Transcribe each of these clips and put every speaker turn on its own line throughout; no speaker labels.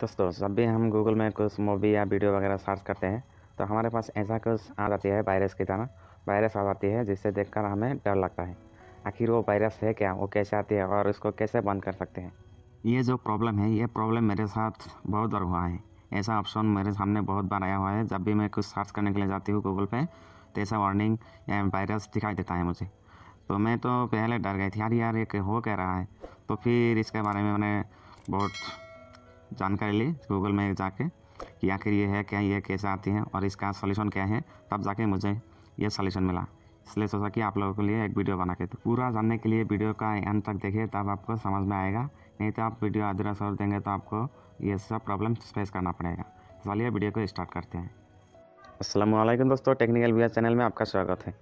दोस्तों, जब भी हम गूगल में कुछ मूवी या वीडियो वगैरह सर्च करते हैं तो हमारे पास ऐसा कुछ आ जाती है वायरस की तरह। वायरस आ जाती है जिससे देखकर हमें डर लगता है। आखिर वो वायरस है क्या? वो कैसे आती है और उसको कैसे बंद कर सकते हैं? ये जो प्रॉब्लम है, ये प्रॉब्लम मेरे साथ बहुत बार हुआ है। ऐसा ऑप्शन मेरे सामने बहुत बार आया हुआ है। जब भी मैं कुछ सर्च करने के लिए जाती हूँ गूगल पे तो ऐसा वार्निंग या वायरस दिखाई देता है मुझे। तो मैं तो पहले डर गई थी, यार यार, ये हो क्या रहा है? तो फिर इसके बारे में मैंने बहुत जानकारी ली गूगल में जाके कि आखिर ये है क्या, ये कैसे आती है और इसका सॉल्यूशन क्या है, तब जाके मुझे ये सॉल्यूशन मिला। इसलिए सोचा कि आप लोगों के लिए एक वीडियो बना के तो पूरा जानने के लिए वीडियो का अंत तक देखिए, तब आपको समझ में आएगा। नहीं तो आप वीडियो अधूरा छोड़ देंगे तो आपको ये सब प्रॉब्लम फेस करना पड़ेगा। चलिए वीडियो को स्टार्ट करते हैं। असलम दोस्तों टेक्निकल वीडियो चैनल में आपका स्वागत है।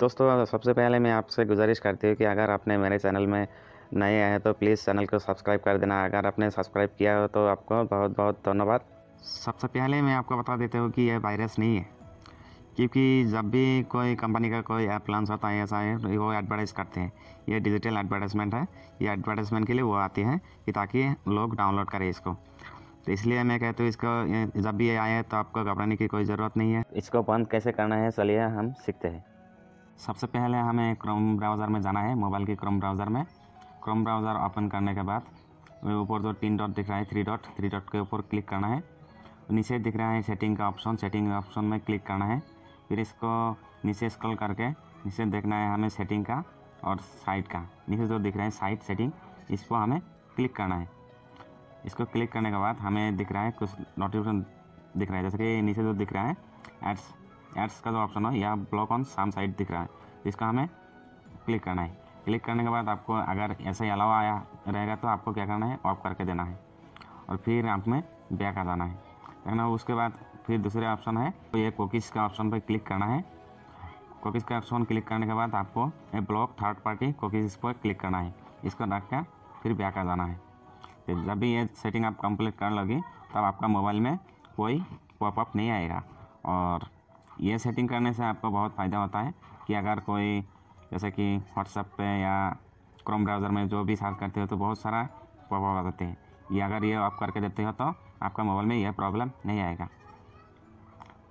दोस्तों, सबसे पहले मैं आपसे गुजारिश करती हूँ कि अगर आपने मेरे चैनल में नए आए तो प्लीज़ चैनल को सब्सक्राइब कर देना। अगर आपने सब्सक्राइब किया हो तो आपको बहुत बहुत धन्यवाद। सबसे पहले मैं आपको बता देता हूँ कि यह वायरस नहीं है क्योंकि जब भी कोई कंपनी का कोई ऐप लॉन्च होता है ऐसा है वो एडवर्टाइज करते हैं। ये डिजिटल एडवर्टाइजमेंट है ये एडवर्टाइजमेंट के लिए वो आती है कि ताकि लोग डाउनलोड करें इसको। तो इसलिए मैं कहता हूँ इसको जब भी ये आए तो आपको घबराने की कोई ज़रूरत नहीं है। इसको बंद कैसे करना है चलिए हम सीखते हैं। सबसे पहले हमें क्रोम ब्राउज़र में जाना है मोबाइल के क्रोम ब्राउज़र में। क्रोम ब्राउज़र ओपन करने के बाद ऊपर जो तीन डॉट दिख रहा है थ्री डॉट थ्री डॉट के ऊपर क्लिक करना है। नीचे दिख रहा है सेटिंग का ऑप्शन सेटिंग ऑप्शन में क्लिक करना है। फिर इसको नीचे स्क्रॉल करके, नीचे देखना है हमें सेटिंग का और साइट का। नीचे जो दिख रहा है साइट सेटिंग इसको हमें क्लिक करना है। इसको क्लिक करने के बाद हमें दिख रहा है कुछ नोटिफिकेशन दिख रहा है। जैसे कि नीचे जो दिख रहा है एड्स एड्स का जो ऑप्शन है या ब्लॉक ऑन साम साइट दिख रहा है। इसका हमें क्लिक करना है। क्लिक करने के बाद आपको अगर ऐसे ही अलावा आया रहेगा तो आपको क्या करना है ऑफ़ करके देना है। और फिर आप में बैक आ जाना है। देखना, उसके बाद फिर दूसरे ऑप्शन है तो ये कोकिस का ऑप्शन पर क्लिक करना है। कोकिस का ऑप्शन क्लिक करने के बाद आपको ब्लॉक थर्ड पार्टी कोकिस पर क्लिक करना है। इसको रख कर फिर बैक आ जाना है। तो जब भी ये सेटिंग आप कंप्लीट कर लोगी, तब आपका मोबाइल में कोई पॉपअप नहीं आएगा। और ये सेटिंग करने से आपको बहुत फ़ायदा होता है कि अगर कोई जैसे कि व्हाट्सएप पे या क्रोम ब्राउज़र में जो भी सर्च करते हो तो बहुत सारा प्रॉब्लम आ जाते हैं। ये अगर ये ऑफ़ करके देते हो तो आपका मोबाइल में यह प्रॉब्लम नहीं आएगा।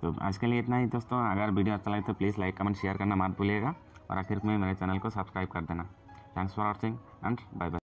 तो आज के लिए इतना ही दोस्तों। अगर वीडियो अच्छा लगे तो प्लीज़ लाइक कमेंट शेयर करना मत भूलिएगा। और आखिर में मेरे चैनल को सब्सक्राइब कर देना। Thanks for watching and bye bye